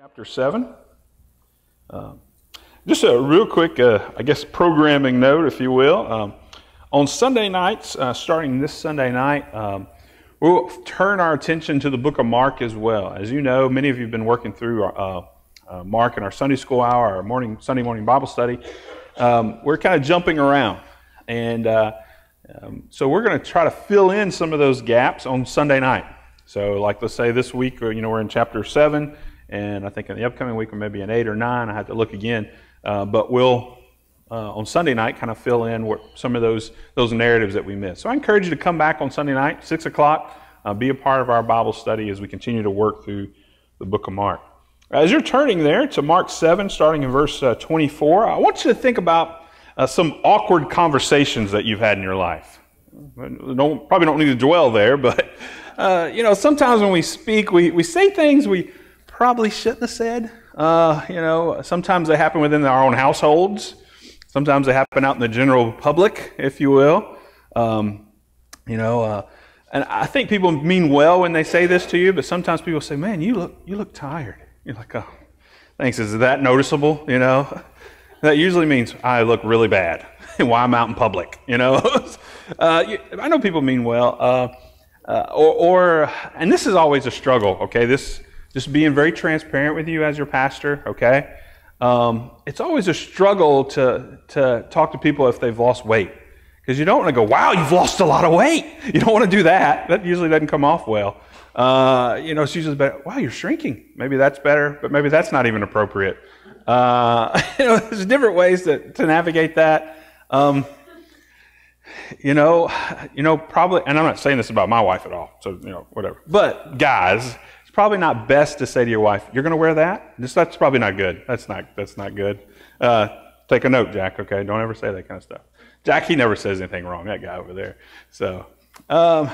chapter 7. Uh, just a real quick, uh, I guess, programming note, if you will. Um, on Sunday nights, uh, starting this Sunday night, um, we'll turn our attention to the book of Mark as well. As you know, many of you have been working through uh, uh, Mark in our Sunday school hour, our morning Sunday morning Bible study. Um, we're kind of jumping around. And uh, um, so we're going to try to fill in some of those gaps on Sunday night. So, like, let's say this week, you know, we're in chapter 7 and I think in the upcoming week, or maybe an eight or nine, I have to look again. Uh, but we'll uh, on Sunday night kind of fill in what, some of those those narratives that we missed. So I encourage you to come back on Sunday night, six o'clock, uh, be a part of our Bible study as we continue to work through the Book of Mark. As you're turning there to Mark seven, starting in verse uh, 24, I want you to think about uh, some awkward conversations that you've had in your life. Don't, probably don't need to dwell there, but uh, you know sometimes when we speak, we, we say things we probably shouldn't have said. Uh, you know, sometimes they happen within our own households. Sometimes they happen out in the general public, if you will. Um, you know, uh, and I think people mean well when they say this to you, but sometimes people say, "Man, you look you look tired." You're like, "Oh, thanks." Is that noticeable? You know, that usually means I look really bad Why I'm out in public. You know, uh, I know people mean well, uh, uh, or, or, and this is always a struggle. Okay, this just being very transparent with you as your pastor, okay? Um, it's always a struggle to, to talk to people if they've lost weight. Because you don't want to go, wow, you've lost a lot of weight. You don't want to do that. That usually doesn't come off well. Uh, you know, it's usually better, wow, you're shrinking. Maybe that's better, but maybe that's not even appropriate. Uh, you know, there's different ways to, to navigate that. Um, you know, you know, probably, and I'm not saying this about my wife at all, so, you know, whatever. But guys, it's probably not best to say to your wife, "You're going to wear that." This, that's probably not good. That's not that's not good. Uh, take a note, Jack. Okay, don't ever say that kind of stuff. Jack, he never says anything wrong. That guy over there. So, um,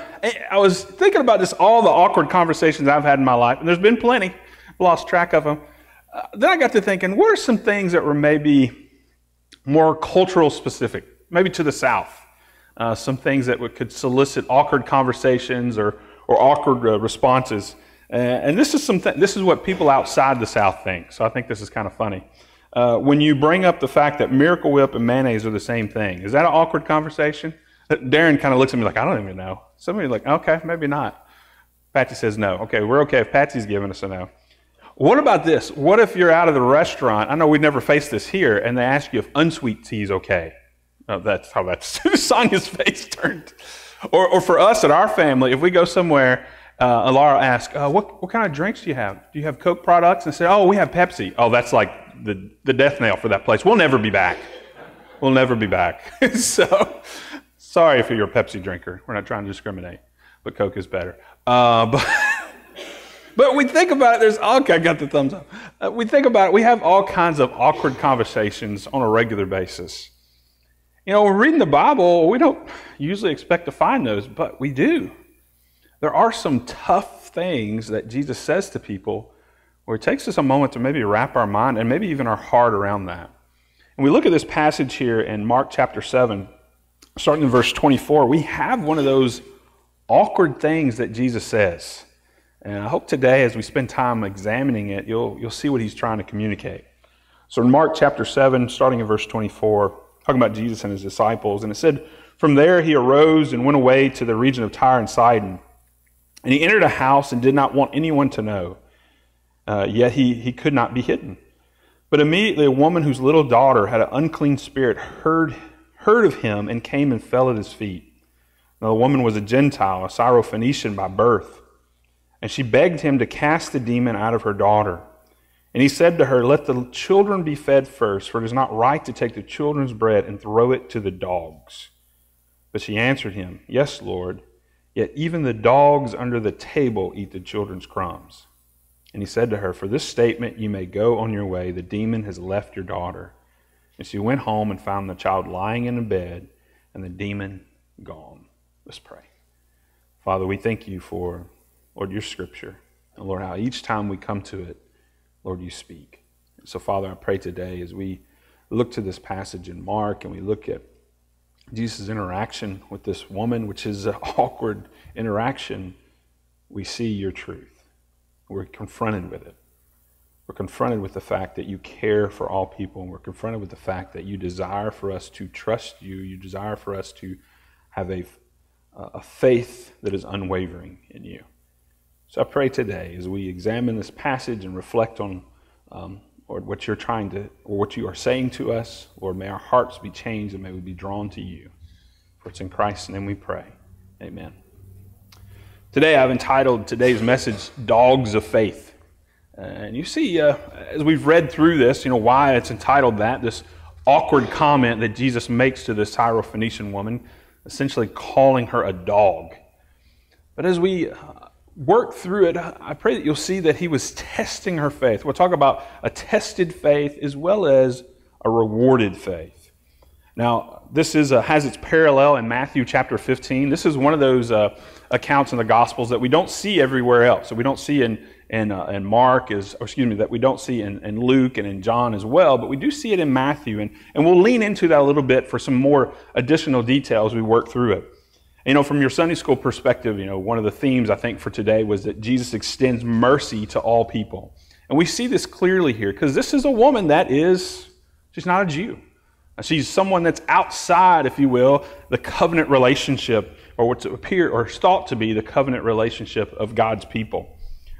I was thinking about this all the awkward conversations I've had in my life, and there's been plenty. Lost track of them. Uh, then I got to thinking, what are some things that were maybe more cultural specific, maybe to the South? Uh, some things that would, could solicit awkward conversations or, or awkward uh, responses. Uh, and this is some th- this is what people outside the South think. So I think this is kind of funny. Uh, when you bring up the fact that Miracle Whip and mayonnaise are the same thing, is that an awkward conversation? Darren kind of looks at me like, I don't even know. Somebody's like, okay, maybe not. Patsy says no. Okay, we're okay if Patsy's giving us a no. What about this? What if you're out of the restaurant? I know we never faced this here, and they ask you if unsweet tea is okay. Oh, that's how that's Sonia's face turned. Or, or for us at our family, if we go somewhere uh, Laura asked, uh, what, what kind of drinks do you have? Do you have Coke products? And I said, oh, we have Pepsi. Oh, that's like the, the death nail for that place. We'll never be back. We'll never be back. so, sorry if you're a Pepsi drinker. We're not trying to discriminate, but Coke is better. Uh, but, but we think about it, there's, okay, I got the thumbs up. Uh, we think about it, we have all kinds of awkward conversations on a regular basis. You know, we're reading the Bible, we don't usually expect to find those, but we do there are some tough things that Jesus says to people where it takes us a moment to maybe wrap our mind and maybe even our heart around that. And we look at this passage here in Mark chapter 7, starting in verse 24, we have one of those awkward things that Jesus says. And I hope today, as we spend time examining it, you'll, you'll see what he's trying to communicate. So in Mark chapter 7, starting in verse 24, talking about Jesus and his disciples, and it said, From there he arose and went away to the region of Tyre and Sidon. And he entered a house and did not want anyone to know. Uh, yet he, he could not be hidden. But immediately a woman whose little daughter had an unclean spirit heard, heard of him and came and fell at his feet. Now the woman was a Gentile, a Syrophoenician by birth. And she begged him to cast the demon out of her daughter. And he said to her, Let the children be fed first, for it is not right to take the children's bread and throw it to the dogs. But she answered him, Yes, Lord. Yet even the dogs under the table eat the children's crumbs. And he said to her, For this statement you may go on your way. The demon has left your daughter. And she went home and found the child lying in a bed and the demon gone. Let's pray. Father, we thank you for, Lord, your scripture. And Lord, how each time we come to it, Lord, you speak. So, Father, I pray today as we look to this passage in Mark and we look at Jesus' interaction with this woman, which is an awkward interaction, we see your truth. We're confronted with it. we're confronted with the fact that you care for all people, and we're confronted with the fact that you desire for us to trust you, you desire for us to have a, a faith that is unwavering in you. So I pray today as we examine this passage and reflect on um, Lord, what you're trying to, or what you are saying to us, Lord, may our hearts be changed and may we be drawn to you. For it's in Christ's name we pray. Amen. Today I've entitled today's message, Dogs of Faith. And you see, uh, as we've read through this, you know, why it's entitled that, this awkward comment that Jesus makes to this Syrophoenician woman, essentially calling her a dog. But as we work through it, I pray that you'll see that he was testing her faith. We'll talk about a tested faith as well as a rewarded faith. Now, this is a, has its parallel in Matthew chapter 15. This is one of those uh, accounts in the Gospels that we don't see everywhere else. So we don't see in and, uh, Mark is, excuse me, that we don't see in, in Luke and in John as well, but we do see it in Matthew. And, and we'll lean into that a little bit for some more additional details as we work through it. You know, from your Sunday school perspective, you know, one of the themes I think for today was that Jesus extends mercy to all people. And we see this clearly here because this is a woman that is, she's not a Jew. She's someone that's outside, if you will, the covenant relationship, or what's appear or thought to be the covenant relationship of God's people.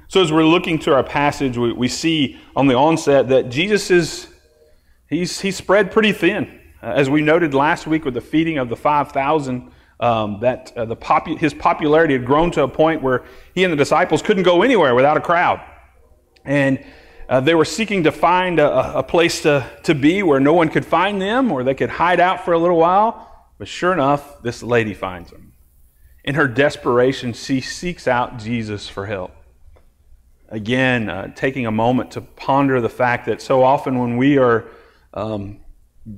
So as we're looking to our passage, we, we see on the onset that Jesus is, he's, he's spread pretty thin. Uh, as we noted last week with the feeding of the 5,000, um, that uh, the popu- his popularity had grown to a point where he and the disciples couldn't go anywhere without a crowd. And uh, they were seeking to find a, a, place to, to be where no one could find them or they could hide out for a little while. But sure enough, this lady finds them. In her desperation, she seeks out Jesus for help again, uh, taking a moment to ponder the fact that so often when we are, um,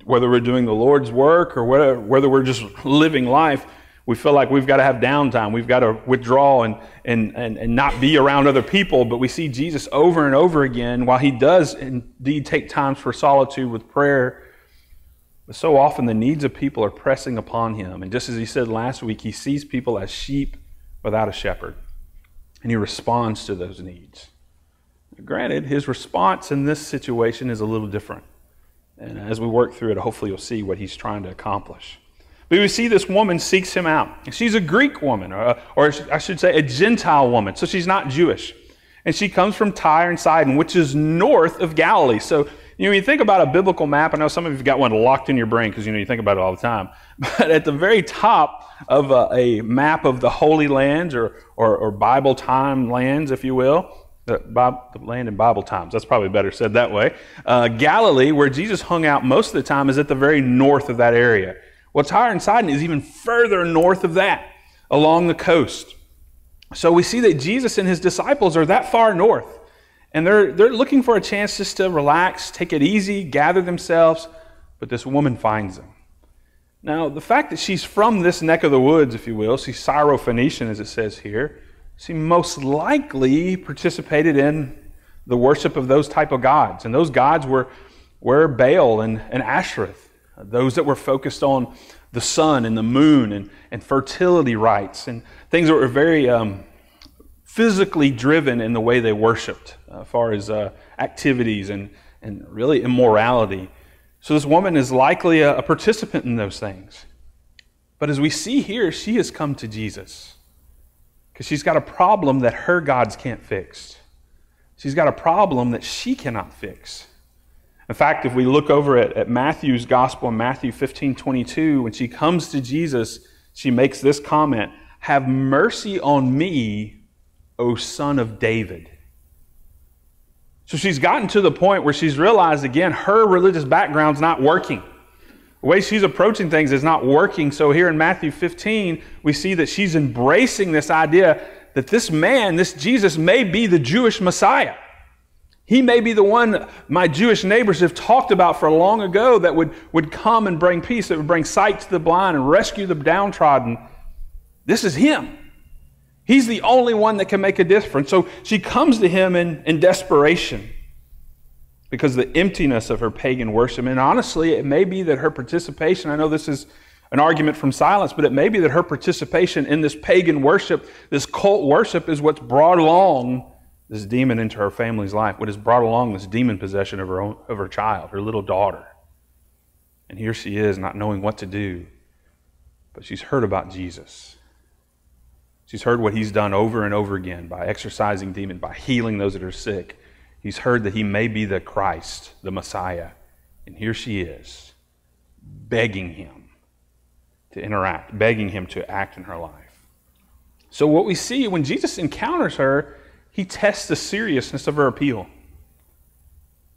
whether we're doing the Lord's work or whether, whether we're just living life, we feel like we've got to have downtime. We've got to withdraw and, and, and, and not be around other people. But we see Jesus over and over again, while he does indeed take times for solitude with prayer, but so often the needs of people are pressing upon him. And just as he said last week, he sees people as sheep without a shepherd and he responds to those needs. Granted, his response in this situation is a little different. And as we work through it, hopefully you'll see what he's trying to accomplish. But we see this woman seeks him out. She's a Greek woman, or, or I should say a Gentile woman, so she's not Jewish. And she comes from Tyre and Sidon, which is north of Galilee. So you know, when you think about a biblical map, I know some of you've got one locked in your brain because you know you think about it all the time. But at the very top of a, a map of the Holy Lands or, or, or Bible time lands, if you will, the, the, land in Bible times. That's probably better said that way. Uh, Galilee, where Jesus hung out most of the time, is at the very north of that area. Well, Tyre and Sidon is even further north of that, along the coast. So we see that Jesus and his disciples are that far north. And they're, they're looking for a chance just to relax, take it easy, gather themselves. But this woman finds them. Now, the fact that she's from this neck of the woods, if you will, she's Syrophoenician, as it says here, she most likely participated in the worship of those type of gods. And those gods were, were Baal and, and Ashereth, those that were focused on the sun and the moon and, and fertility rites and things that were very um, physically driven in the way they worshiped, uh, as far as uh, activities and, and really immorality. So this woman is likely a, a participant in those things. But as we see here, she has come to Jesus because she's got a problem that her gods can't fix. She's got a problem that she cannot fix. In fact, if we look over at, at Matthew's gospel in Matthew 15 22, when she comes to Jesus, she makes this comment Have mercy on me, O son of David. So she's gotten to the point where she's realized again her religious background's not working. The way she's approaching things is not working. So here in Matthew 15, we see that she's embracing this idea that this man, this Jesus, may be the Jewish Messiah. He may be the one my Jewish neighbors have talked about for long ago that would, would come and bring peace, that would bring sight to the blind and rescue the downtrodden. This is him. He's the only one that can make a difference. So she comes to him in, in desperation because the emptiness of her pagan worship. And honestly, it may be that her participation, I know this is an argument from silence, but it may be that her participation in this pagan worship, this cult worship, is what's brought along this demon into her family's life, what has brought along this demon possession of her, own, of her child, her little daughter. And here she is, not knowing what to do. But she's heard about Jesus. She's heard what he's done over and over again by exorcising demons, by healing those that are sick. He's heard that he may be the Christ, the Messiah. And here she is, begging him to interact, begging him to act in her life. So, what we see when Jesus encounters her, he tests the seriousness of her appeal.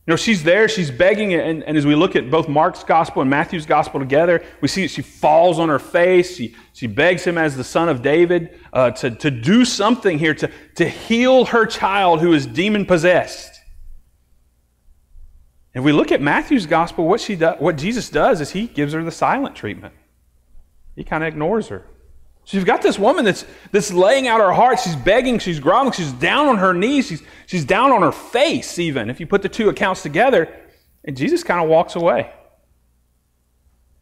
You know, she's there, she's begging, and, and as we look at both Mark's gospel and Matthew's gospel together, we see that she falls on her face. She, she begs him, as the son of David, uh, to, to do something here, to, to heal her child who is demon possessed. If we look at Matthew's gospel, what, she do, what Jesus does is he gives her the silent treatment, he kind of ignores her. So you've got this woman that's, that's laying out her heart. She's begging, she's groveling, she's down on her knees, she's, she's down on her face, even, if you put the two accounts together. And Jesus kind of walks away,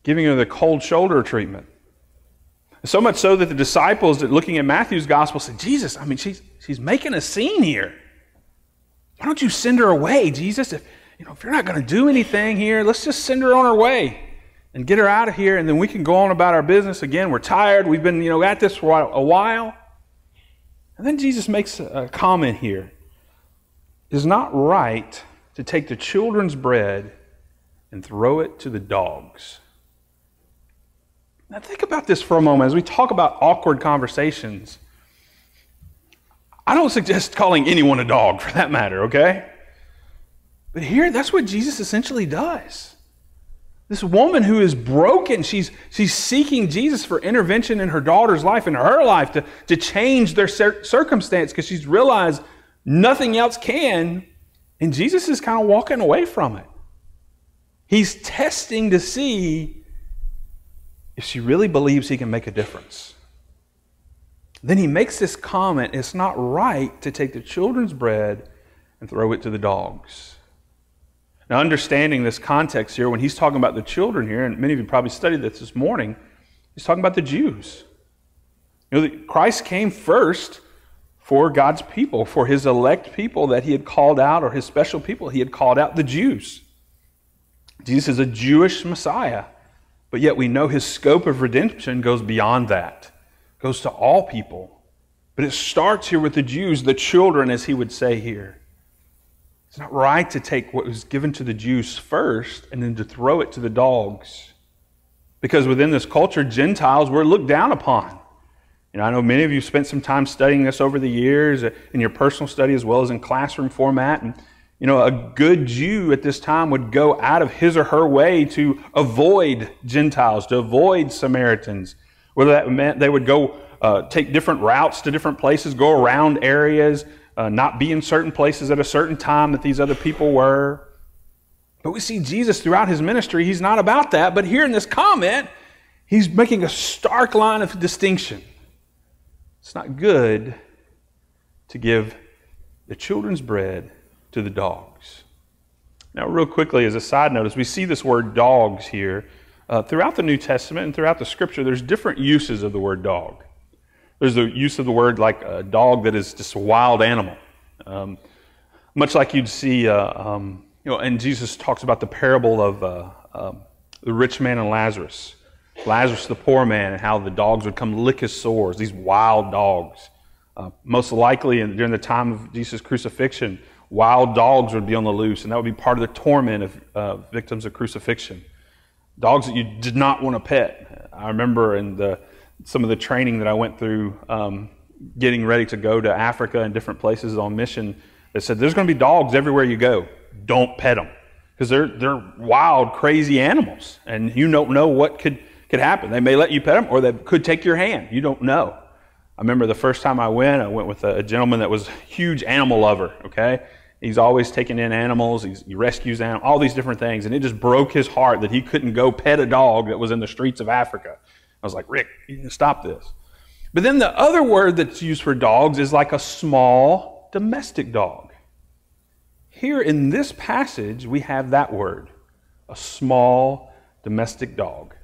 giving her the cold shoulder treatment. So much so that the disciples, that looking at Matthew's gospel, said, Jesus, I mean, she's, she's making a scene here. Why don't you send her away, Jesus? If, you know, if you're not going to do anything here, let's just send her on her way and get her out of here, and then we can go on about our business again. We're tired. We've been, you know, at this for a while. And then Jesus makes a comment here. It is not right to take the children's bread and throw it to the dogs. Now, think about this for a moment as we talk about awkward conversations. I don't suggest calling anyone a dog for that matter, okay? But here, that's what Jesus essentially does. This woman who is broken, she's, she's seeking Jesus for intervention in her daughter's life, in her life, to, to change their cir- circumstance because she's realized nothing else can. And Jesus is kind of walking away from it. He's testing to see if she really believes he can make a difference. Then he makes this comment it's not right to take the children's bread and throw it to the dogs. Now, understanding this context here, when he's talking about the children here, and many of you probably studied this this morning, he's talking about the Jews. You know, Christ came first for God's people, for his elect people that he had called out, or his special people. He had called out the Jews. Jesus is a Jewish Messiah, but yet we know his scope of redemption goes beyond that, goes to all people. But it starts here with the Jews, the children, as he would say here. It's not right to take what was given to the Jews first and then to throw it to the dogs. Because within this culture, Gentiles were looked down upon. You know, I know many of you spent some time studying this over the years uh, in your personal study as well as in classroom format. And, you know, a good Jew at this time would go out of his or her way to avoid Gentiles, to avoid Samaritans. Whether that meant they would go uh, take different routes to different places, go around areas, uh, not be in certain places at a certain time that these other people were. But we see Jesus throughout his ministry, he's not about that. But here in this comment, he's making a stark line of distinction. It's not good to give the children's bread to the dogs. Now, real quickly, as a side note, as we see this word dogs here, uh, throughout the New Testament and throughout the scripture, there's different uses of the word dog. There's the use of the word like a dog that is just a wild animal. Um, much like you'd see, uh, um, you know, and Jesus talks about the parable of uh, uh, the rich man and Lazarus. Lazarus, the poor man, and how the dogs would come lick his sores, these wild dogs. Uh, most likely, in, during the time of Jesus' crucifixion, wild dogs would be on the loose, and that would be part of the torment of uh, victims of crucifixion. Dogs that you did not want to pet. I remember in the some of the training that I went through um, getting ready to go to Africa and different places on mission that said there's going to be dogs everywhere you go. Don't pet them because they're, they're wild, crazy animals, and you don't know what could, could happen. They may let you pet them or they could take your hand. You don't know. I remember the first time I went, I went with a, gentleman that was a huge animal lover, okay? He's always taking in animals, he rescues animals, all these different things, and it just broke his heart that he couldn't go pet a dog that was in the streets of Africa. I was like, Rick, you need to stop this. But then the other word that's used for dogs is like a small domestic dog. Here in this passage, we have that word, a small domestic dog,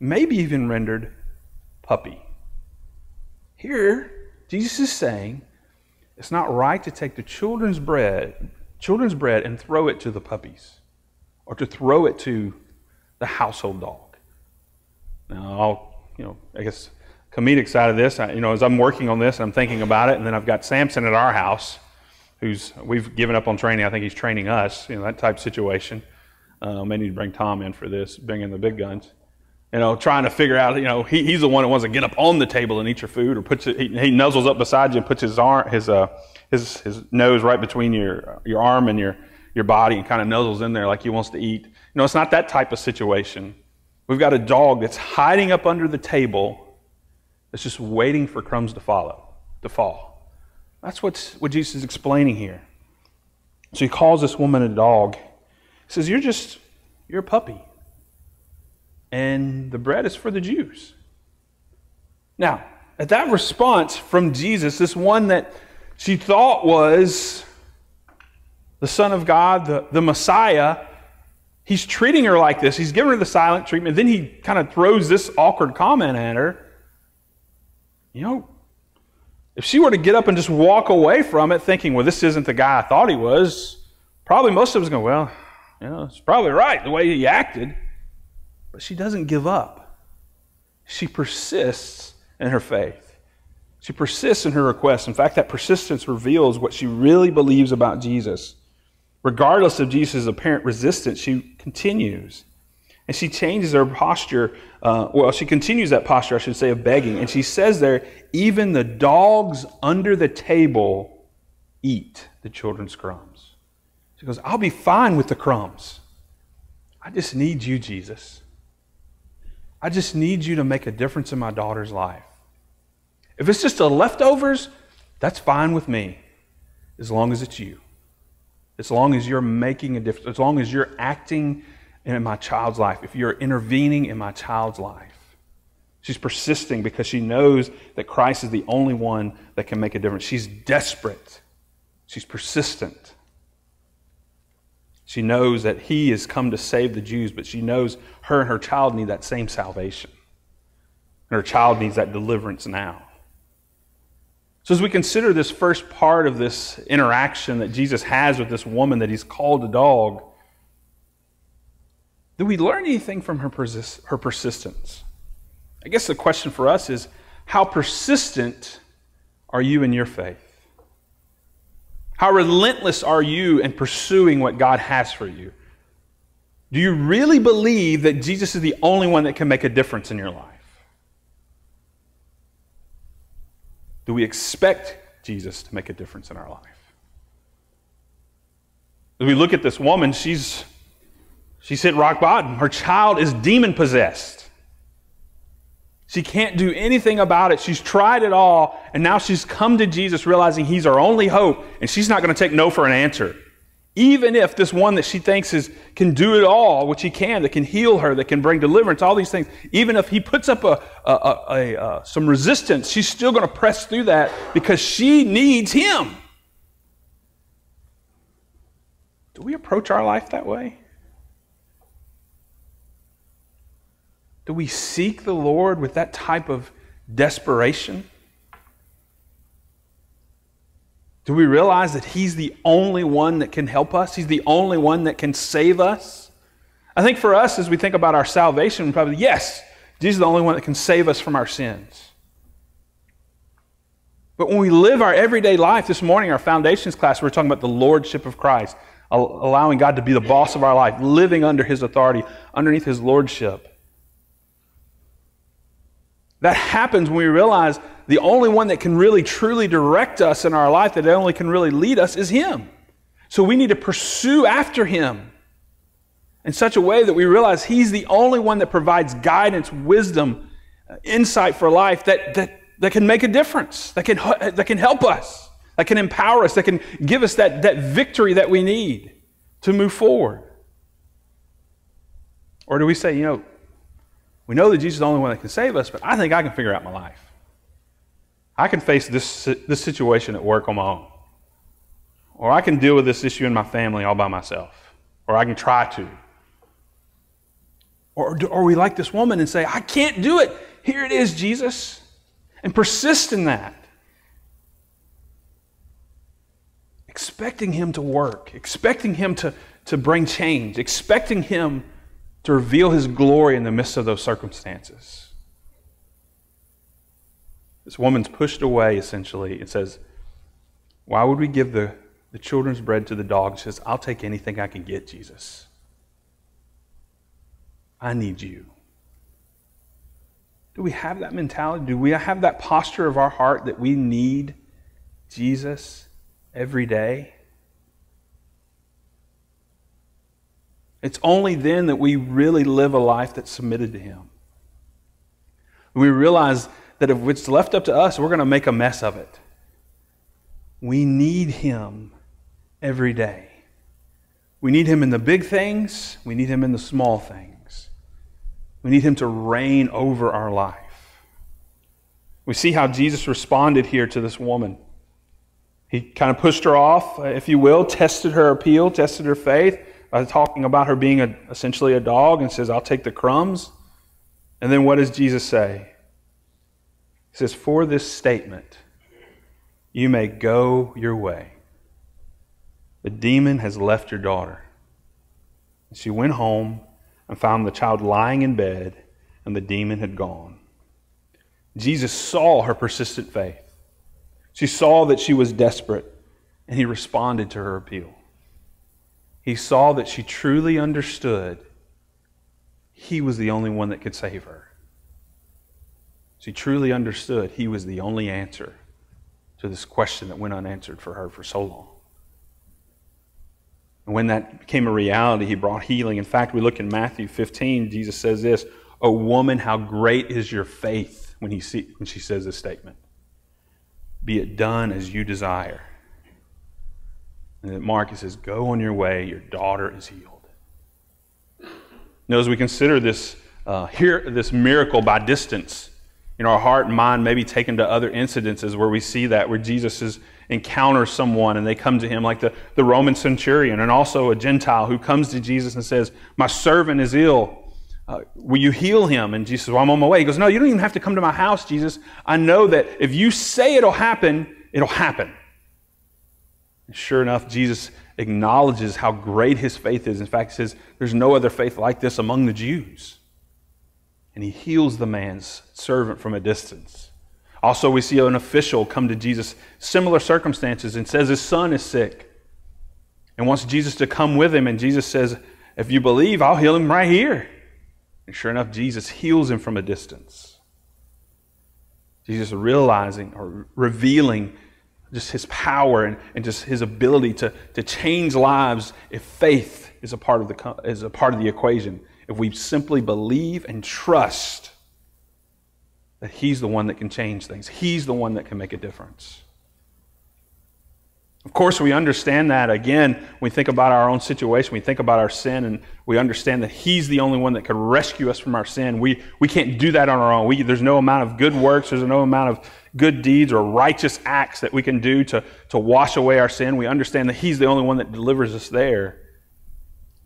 maybe even rendered puppy. Here, Jesus is saying, it's not right to take the children's bread, children's bread and throw it to the puppies or to throw it to the household dog. Now, I'll, you know, I guess comedic side of this, I, you know, as I'm working on this, I'm thinking about it, and then I've got Samson at our house, who's we've given up on training. I think he's training us, you know, that type situation. May need to bring Tom in for this, bring in the big guns. You know, trying to figure out, you know, he, he's the one that wants to get up on the table and eat your food, or puts it, he, he nuzzles up beside you and puts his arm, his, uh, his, his nose right between your, your arm and your, your body and kind of nuzzles in there like he wants to eat. You know, it's not that type of situation. We've got a dog that's hiding up under the table that's just waiting for crumbs to follow, to fall. That's what's, what Jesus is explaining here. So he calls this woman a dog. He says, You're just, you're a puppy. And the bread is for the Jews. Now, at that response from Jesus, this one that she thought was the Son of God, the, the Messiah, he's treating her like this. He's giving her the silent treatment. Then he kind of throws this awkward comment at her. You know, if she were to get up and just walk away from it thinking, well, this isn't the guy I thought he was, probably most of us go, well, you know, it's probably right the way he acted. But she doesn't give up. She persists in her faith. She persists in her request. In fact, that persistence reveals what she really believes about Jesus. Regardless of Jesus' apparent resistance, she continues. And she changes her posture. Uh, well, she continues that posture, I should say, of begging. And she says there, even the dogs under the table eat the children's crumbs. She goes, I'll be fine with the crumbs. I just need you, Jesus. I just need you to make a difference in my daughter's life. If it's just the leftovers, that's fine with me, as long as it's you. As long as you're making a difference, as long as you're acting in my child's life, if you're intervening in my child's life. She's persisting because she knows that Christ is the only one that can make a difference. She's desperate. She's persistent. She knows that He has come to save the Jews, but she knows her and her child need that same salvation. And her child needs that deliverance now. So, as we consider this first part of this interaction that Jesus has with this woman that He's called a dog, do we learn anything from her, persist- her persistence? I guess the question for us is how persistent are you in your faith? How relentless are you in pursuing what God has for you? Do you really believe that Jesus is the only one that can make a difference in your life? Do we expect Jesus to make a difference in our life? As we look at this woman, she's She's hit rock bottom. Her child is demon possessed. She can't do anything about it. She's tried it all, and now she's come to Jesus realizing he's our only hope, and she's not going to take no for an answer. Even if this one that she thinks is can do it all, which he can, that can heal her, that can bring deliverance, all these things, even if he puts up a, a, a, a uh, some resistance, she's still going to press through that because she needs him. Do we approach our life that way? Do we seek the Lord with that type of desperation? Do we realize that He's the only one that can help us? He's the only one that can save us? I think for us, as we think about our salvation, we probably, yes, Jesus is the only one that can save us from our sins. But when we live our everyday life, this morning, our foundations class, we we're talking about the Lordship of Christ, allowing God to be the boss of our life, living under His authority, underneath His Lordship. That happens when we realize the only one that can really truly direct us in our life, that only can really lead us, is Him. So we need to pursue after Him in such a way that we realize He's the only one that provides guidance, wisdom, uh, insight for life that, that, that can make a difference, that can, that can help us, that can empower us, that can give us that, that victory that we need to move forward. Or do we say, you know, we know that Jesus is the only one that can save us, but I think I can figure out my life. I can face this, this situation at work on my own. Or I can deal with this issue in my family all by myself. Or I can try to. Or, or we like this woman and say, I can't do it. Here it is, Jesus. And persist in that. expecting Him to work, expecting Him to, to bring change, expecting Him to reveal His glory in the midst of those circumstances. This woman's pushed away, essentially, and says, Why would we give the, the children's bread to the dogs? She says, I'll take anything I can get, Jesus. I need you. Do we have that mentality? Do we have that posture of our heart that we need Jesus every day? It's only then that we really live a life that's submitted to Him. We realize that if it's left up to us, we're going to make a mess of it. We need Him every day. We need Him in the big things, we need Him in the small things. We need Him to reign over our life. We see how Jesus responded here to this woman. He kind of pushed her off, if you will, tested her appeal, tested her faith by talking about her being a, essentially a dog and says, I'll take the crumbs. And then what does Jesus say? He says, For this statement, you may go your way. The demon has left your daughter. And she went home and found the child lying in bed, and the demon had gone. Jesus saw her persistent faith. She saw that she was desperate, and he responded to her appeal. He saw that she truly understood he was the only one that could save her. She truly understood he was the only answer to this question that went unanswered for her for so long. And when that became a reality, he brought healing. In fact, we look in Matthew 15, Jesus says this, O woman, how great is your faith when, he see, when she says this statement. Be it done as you desire. And Mark, says, Go on your way, your daughter is healed. Now, as we consider this, uh, here, this miracle by distance, know, our heart and mind may be taken to other incidences where we see that, where Jesus is, encounters someone and they come to him, like the, the Roman centurion and also a Gentile who comes to Jesus and says, My servant is ill. Uh, will you heal him? And Jesus says, Well, I'm on my way. He goes, No, you don't even have to come to my house, Jesus. I know that if you say it'll happen, it'll happen. Sure enough, Jesus acknowledges how great his faith is. In fact, he says, There's no other faith like this among the Jews and he heals the man's servant from a distance. Also, we see an official come to Jesus, similar circumstances, and says his son is sick and wants Jesus to come with him. And Jesus says, If you believe, I'll heal him right here. And sure enough, Jesus heals him from a distance. Jesus realizing or revealing just his power and, and just his ability to, to change lives if faith is a part of the, is a part of the equation if we simply believe and trust that He's the one that can change things, He's the one that can make a difference. Of course, we understand that again, we think about our own situation, we think about our sin, and we understand that He's the only one that can rescue us from our sin. We, we can't do that on our own. We, there's no amount of good works, there's no amount of good deeds or righteous acts that we can do to, to wash away our sin. We understand that He's the only one that delivers us there.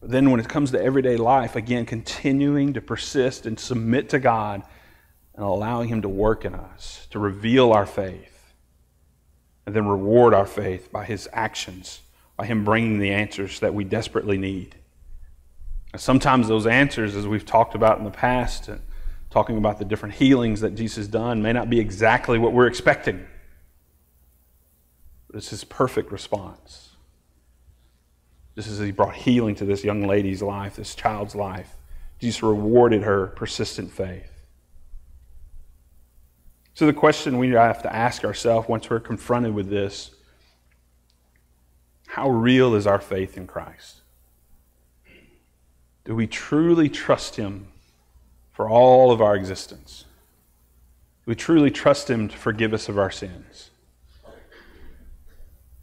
But then when it comes to everyday life, again, continuing to persist and submit to God and allowing Him to work in us, to reveal our faith, and then reward our faith by His actions, by Him bringing the answers that we desperately need. And sometimes those answers, as we've talked about in the past, talking about the different healings that Jesus done, may not be exactly what we're expecting. But it's His perfect response. This is he brought healing to this young lady's life, this child's life, Jesus rewarded her persistent faith. So, the question we have to ask ourselves once we're confronted with this how real is our faith in Christ? Do we truly trust Him for all of our existence? We truly trust Him to forgive us of our sins?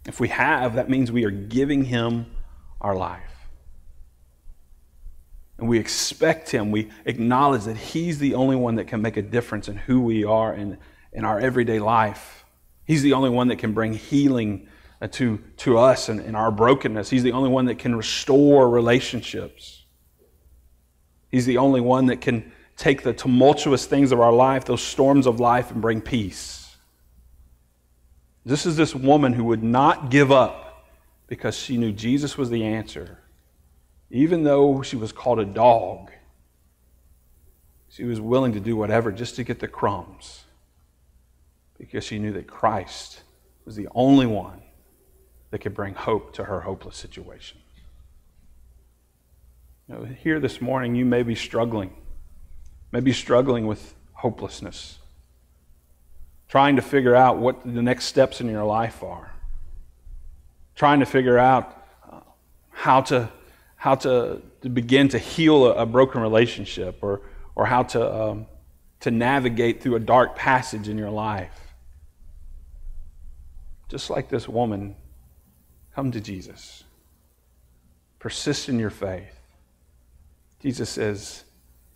If we have, that means we are giving Him our life. And we expect Him, we acknowledge that He's the only one that can make a difference in who we are in, in our everyday life. He's the only one that can bring healing uh, to, to us and, and our brokenness. He's the only one that can restore relationships. He's the only one that can take the tumultuous things of our life, those storms of life, and bring peace. This is this woman who would not give up because she knew Jesus was the answer. Even though she was called a dog, she was willing to do whatever just to get the crumbs because she knew that Christ was the only one that could bring hope to her hopeless situation. You know, here this morning, you may be struggling, maybe struggling with hopelessness, trying to figure out what the next steps in your life are, trying to figure out uh, how to how to, to begin to heal a, a broken relationship or or how to um, to navigate through a dark passage in your life. Just like this woman, come to Jesus. Persist in your faith. Jesus says,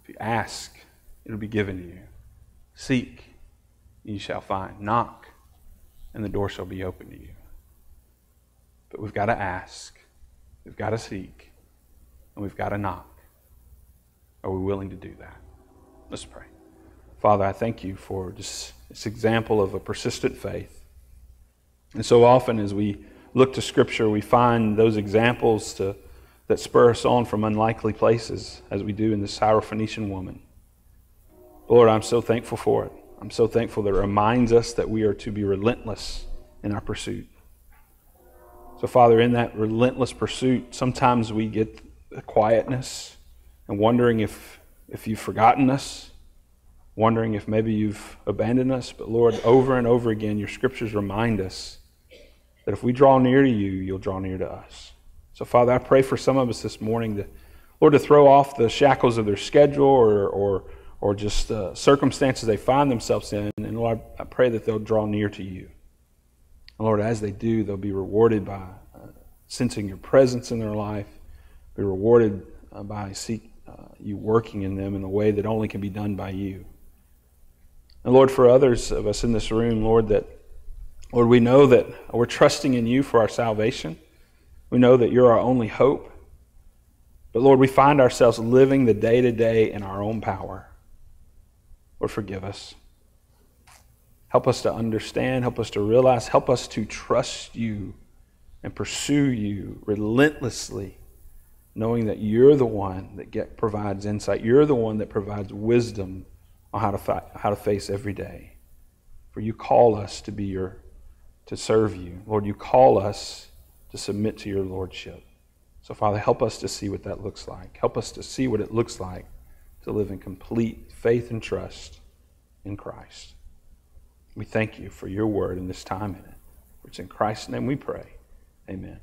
if you ask, it'll be given to you. Seek, and you shall find. Knock, and the door shall be open to you. But we've got to ask, we've got to seek, and we've got to knock. Are we willing to do that? Let's pray. Father, I thank you for this, this example of a persistent faith. And so often as we look to Scripture, we find those examples to, that spur us on from unlikely places, as we do in the Syrophoenician woman. Lord, I'm so thankful for it. I'm so thankful that it reminds us that we are to be relentless in our pursuit. So, Father, in that relentless pursuit, sometimes we get a quietness and wondering if, if you've forgotten us, wondering if maybe you've abandoned us. But, Lord, over and over again, your scriptures remind us that if we draw near to you, you'll draw near to us. So, Father, I pray for some of us this morning to, Lord, to throw off the shackles of their schedule or, or, or just uh, circumstances they find themselves in. And, Lord, I pray that they'll draw near to you. And, Lord, as they do, they'll be rewarded by uh, sensing your presence in their life, be rewarded uh, by seek, uh, you working in them in a way that only can be done by you. And, Lord, for others of us in this room, Lord, that Lord, we know that we're trusting in you for our salvation. We know that you're our only hope. But Lord, we find ourselves living the day to day in our own power. Lord, forgive us. Help us to understand, help us to realize, help us to trust you and pursue you relentlessly, knowing that you're the one that get, provides insight. You're the one that provides wisdom on how to, how to face every day. For you call us to be your to serve you. Lord, you call us to submit to your lordship. So, Father, help us to see what that looks like. Help us to see what it looks like to live in complete faith and trust in Christ. We thank you for your word and this time in it. It's in Christ's name we pray. Amen.